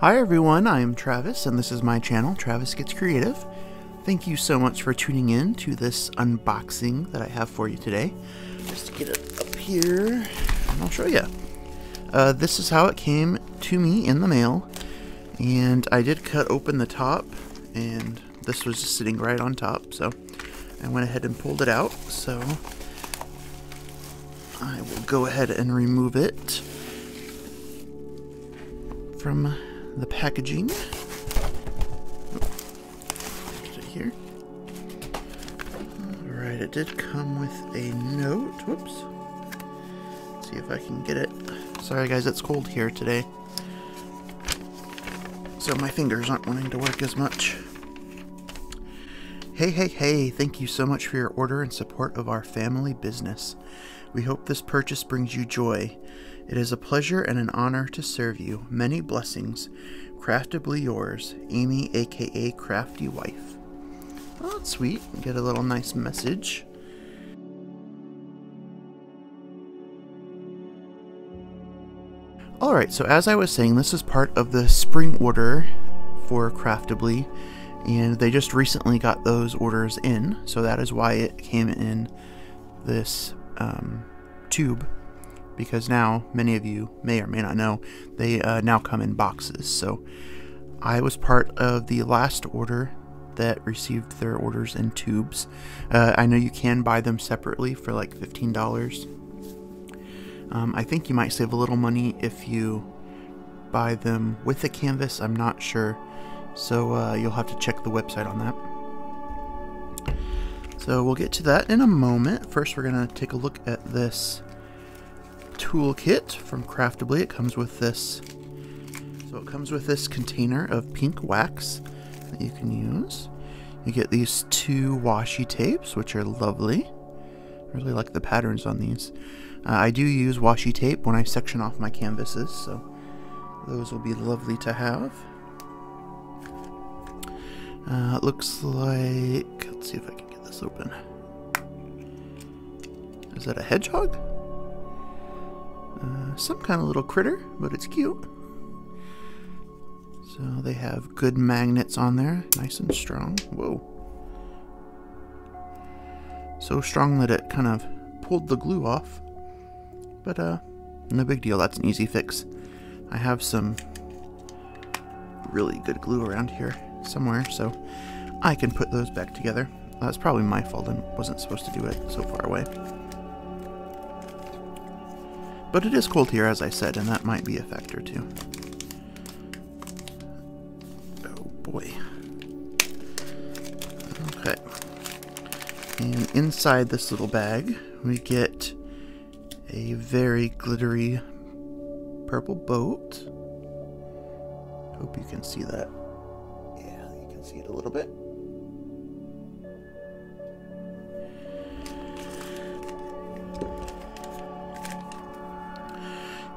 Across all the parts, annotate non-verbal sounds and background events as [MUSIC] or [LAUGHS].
Hi everyone, I am Travis and this is my channel, Travis Gets Creative. Thank you so much for tuning in to this unboxing that I have for you today. Just to get it up here, and I'll show you. Uh, this is how it came to me in the mail, and I did cut open the top, and this was just sitting right on top, so I went ahead and pulled it out, so I will go ahead and remove it from the packaging. here. Alright, it did come with a note. Whoops. Let's see if I can get it. Sorry guys, it's cold here today. So my fingers aren't wanting to work as much. Hey, hey, hey, thank you so much for your order and support of our family business. We hope this purchase brings you joy. It is a pleasure and an honor to serve you. Many blessings. Craftibly yours, Amy, aka Crafty Wife. Oh, that's sweet. Get a little nice message. Alright, so as I was saying, this is part of the spring order for Craftibly, and they just recently got those orders in, so that is why it came in this um, tube because now many of you may or may not know they uh, now come in boxes. So I was part of the last order that received their orders in tubes. Uh, I know you can buy them separately for like $15. Um, I think you might save a little money if you buy them with the canvas. I'm not sure. So uh, you'll have to check the website on that. So we'll get to that in a moment. First, we're going to take a look at this toolkit from Craftibly. It comes with this. So it comes with this container of pink wax that you can use. You get these two washi tapes, which are lovely. I really like the patterns on these. Uh, I do use washi tape when I section off my canvases, so those will be lovely to have. Uh, it looks like, let's see if I can get this open. Is that a hedgehog? Uh, some kind of little critter, but it's cute. So they have good magnets on there, nice and strong. Whoa. So strong that it kind of pulled the glue off. But uh, no big deal, that's an easy fix. I have some really good glue around here somewhere, so I can put those back together. That's probably my fault, I wasn't supposed to do it so far away. But it is cold here, as I said, and that might be a factor too. Oh boy. Okay. And inside this little bag, we get a very glittery purple boat. Hope you can see that. Yeah, you can see it a little bit.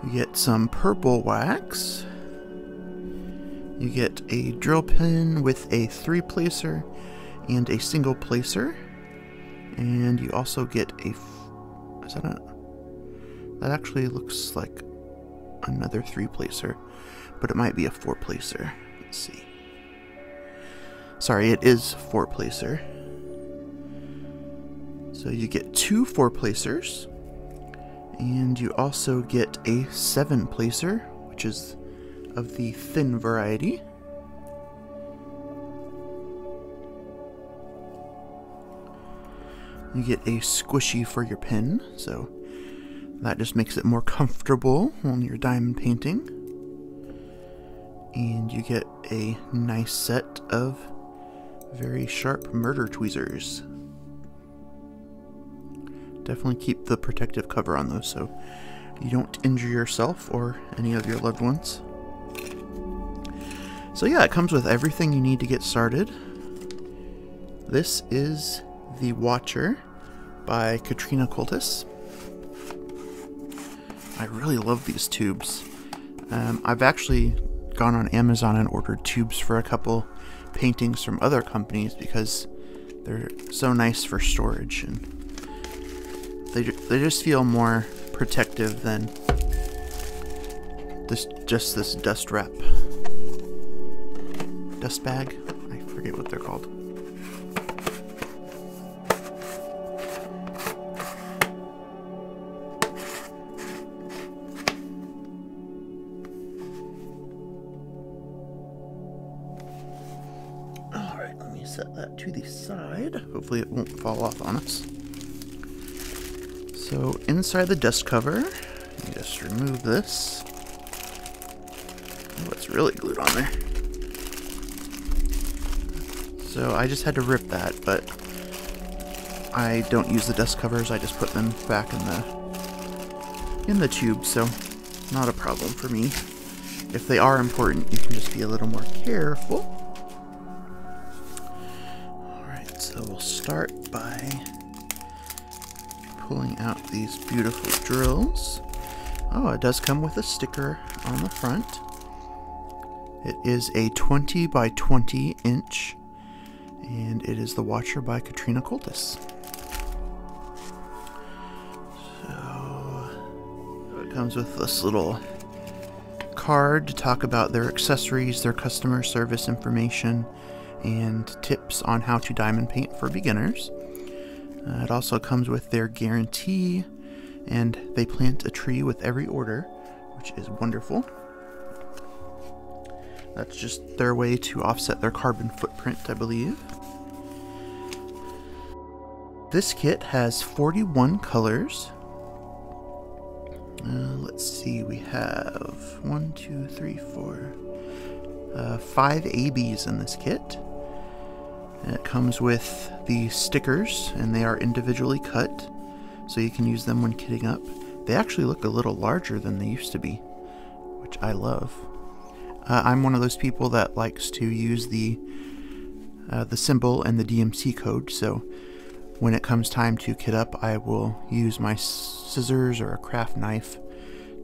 You get some purple wax. You get a drill pin with a three placer and a single placer. And you also get a. Is that a. That actually looks like another three placer, but it might be a four placer. Let's see. Sorry, it is four placer. So you get two four placers and you also get a seven placer, which is of the thin variety. You get a squishy for your pen, so that just makes it more [LAUGHS] comfortable when you're diamond painting. And you get a nice set of very sharp murder tweezers definitely keep the protective cover on those so you don't injure yourself or any of your loved ones. So yeah, it comes with everything you need to get started. This is The Watcher by Katrina Koltes. I really love these tubes. Um, I've actually gone on Amazon and ordered tubes for a couple paintings from other companies because they're so nice for storage and they, just feel more protective than this just this dust wrap. dust bag. I forget what they're called. Alright, let me set that to the side. Hopefully it won't fall off on us. So inside the dust cover, just remove this. Oh, it's really glued on there. So I just had to rip that, but I don't use the dust covers. I just put them back in the in the tube, so not a problem for me. If they are important, you can just be a little more careful. Alright, so we'll start by pulling out these beautiful drills. Oh, it does come with a sticker on the front. It is a 20 by 20 inch, and it is The Watcher by Katrina Koltes. So, it comes with this little card to talk about their accessories, their customer service information, and tips on how to diamond paint for beginners. Uh, it also comes with their guarantee, and they plant a tree with every order, which is wonderful. That's just their way to offset their carbon footprint, I believe. This kit has 41 colors. Uh, let's see, we have one, two, three, four, uh, five ABs in this kit. It comes with the stickers, and they are individually cut, so you can use them when kitting up. They actually look a little larger than they used to be, which I love. Uh, I'm one of those people that likes to use the uh, the symbol and the DMC code, so when it comes time to kit up, I will use my scissors or a craft knife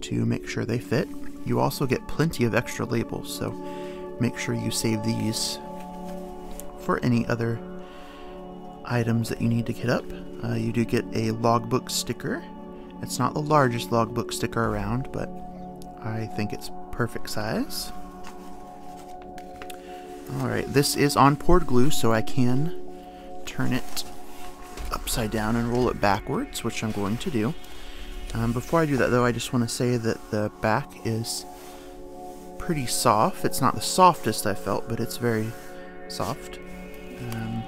to make sure they fit. You also get plenty of extra labels, so make sure you save these for any other items that you need to get up. Uh, you do get a logbook sticker. It's not the largest logbook sticker around, but I think it's perfect size. Alright, this is on poured glue, so I can turn it upside down and roll it backwards, which I'm going to do. Um, before I do that, though, I just want to say that the back is pretty soft. It's not the softest I felt, but it's very soft. Um,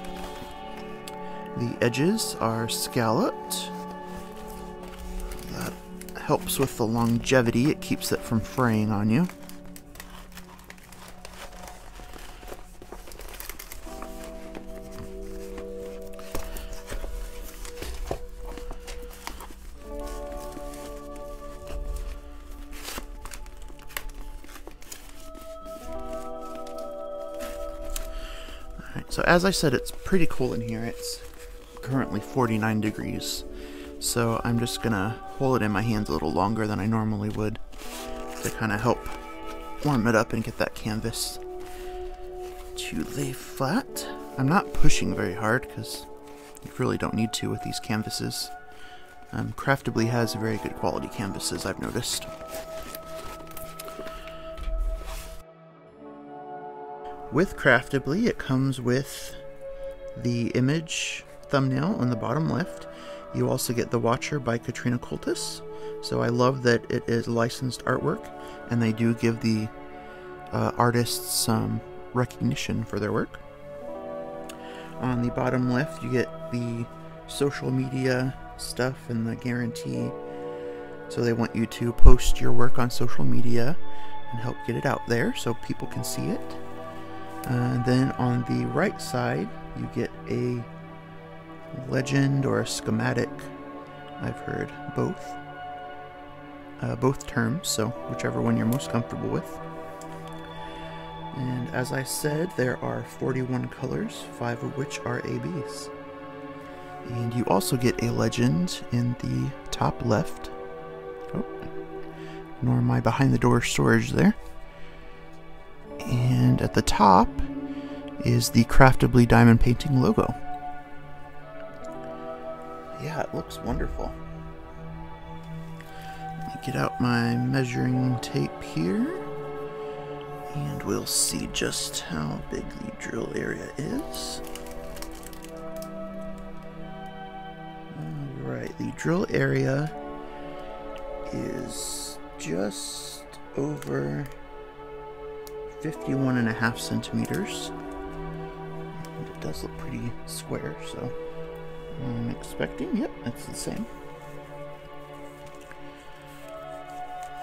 the edges are scalloped. That helps with the longevity. It keeps it from fraying on you. So as I said, it's pretty cool in here. It's currently 49 degrees. So I'm just gonna hold it in my hands a little longer than I normally would to kind of help warm it up and get that canvas to lay flat. I'm not pushing very hard because you really don't need to with these canvases. Um, Craftibly has very good quality canvases, I've noticed. With Craftibly, it comes with the image thumbnail on the bottom left. You also get The Watcher by Katrina Koltes. So I love that it is licensed artwork, and they do give the uh, artists some recognition for their work. On the bottom left, you get the social media stuff and the guarantee. So they want you to post your work on social media and help get it out there so people can see it. And then on the right side, you get a legend or a schematic. I've heard both. Uh, both terms, so whichever one you're most comfortable with. And as I said, there are 41 colors, five of which are ABs. And you also get a legend in the top left. Oh, nor my behind the door storage there. At the top is the Craftibly Diamond Painting logo. Yeah, it looks wonderful. Let me get out my measuring tape here. And we'll see just how big the drill area is. Alright, the drill area is just over 51 and a half centimeters. And it does look pretty square, so I'm expecting, yep, it's the same.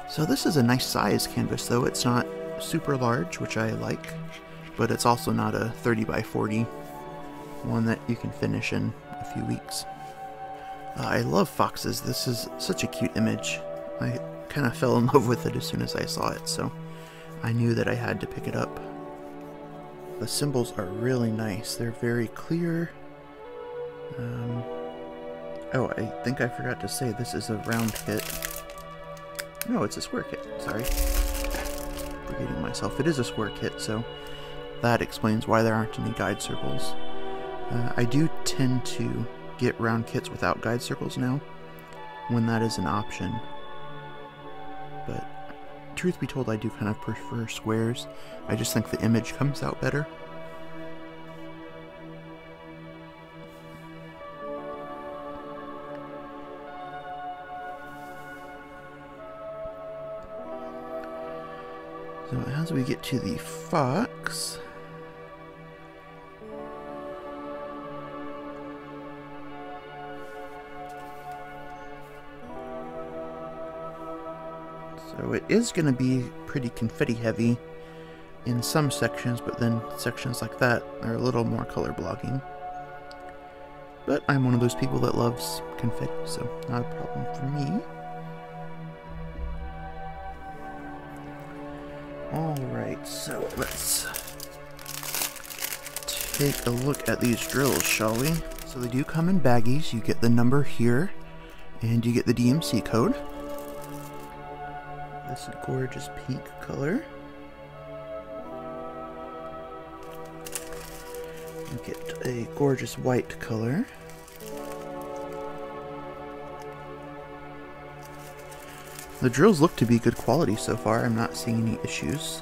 So this is a nice size canvas though, it's not super large, which I like, but it's also not a 30 by 40 one that you can finish in a few weeks. Uh, I love foxes, this is such a cute image. I kind of fell in [LAUGHS] love with it as soon as I saw it, so I knew that I had to pick it up. The symbols are really nice, they're very clear. Um, oh, I think I forgot to say this is a round kit. No, it's a square kit, sorry forgetting myself. It is a square kit, so that explains why there aren't any guide circles. Uh, I do tend to get round kits without guide circles now, when that is an option. But truth be told, I do kind of prefer squares. I just think the image comes out better. So as we get to the fox... So it is going to be pretty confetti heavy in some sections, but then sections like that are a little more color blocking. But I'm one of those people that loves confetti, so not a problem for me. Alright, so let's take a look at these drills, shall we? So they do come in baggies. You get the number here, and you get the DMC code. This gorgeous pink color. You get a gorgeous white color. The drills look to be good quality so far. I'm not seeing any issues.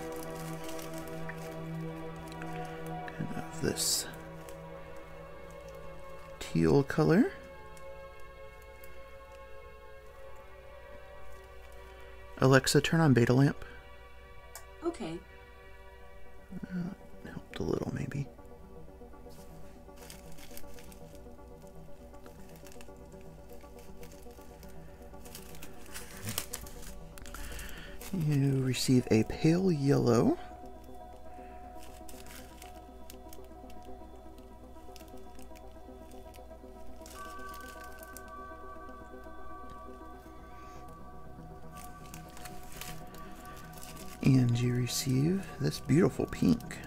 Kind of this teal color. Alexa, turn on beta lamp. Okay. Uh, helped a little, maybe. You receive a pale yellow. You this beautiful pink.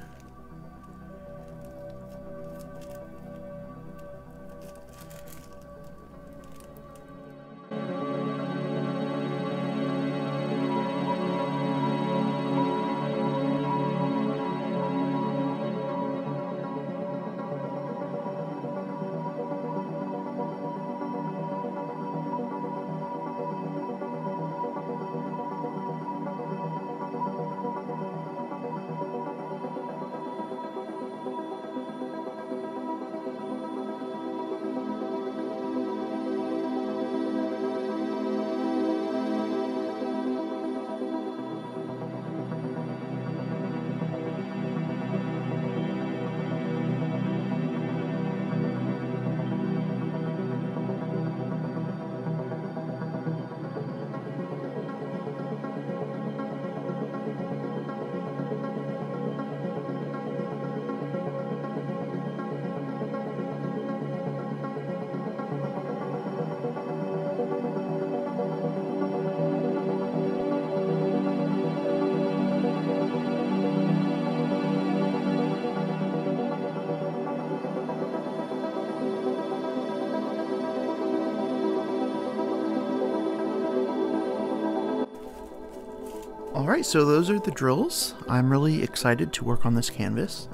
Alright, so those are the drills. I'm really excited to work on this canvas.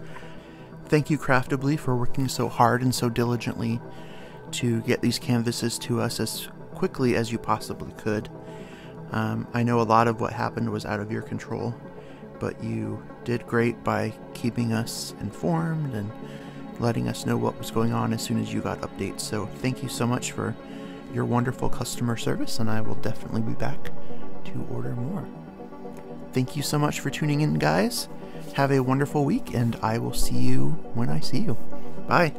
Thank you Craftibly for working so hard and so diligently to get these canvases to us as quickly as you possibly could. Um, I know a lot of what happened was out of your control, but you did great by keeping us informed and letting us know what was going on as soon as you got updates. So thank you so much for your wonderful customer service, and I will definitely be back to order more. Thank you so much for tuning in, guys. Have a wonderful week, and I will see you when I see you. Bye.